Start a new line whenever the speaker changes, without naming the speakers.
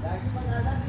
Lagi pag-alas, hindi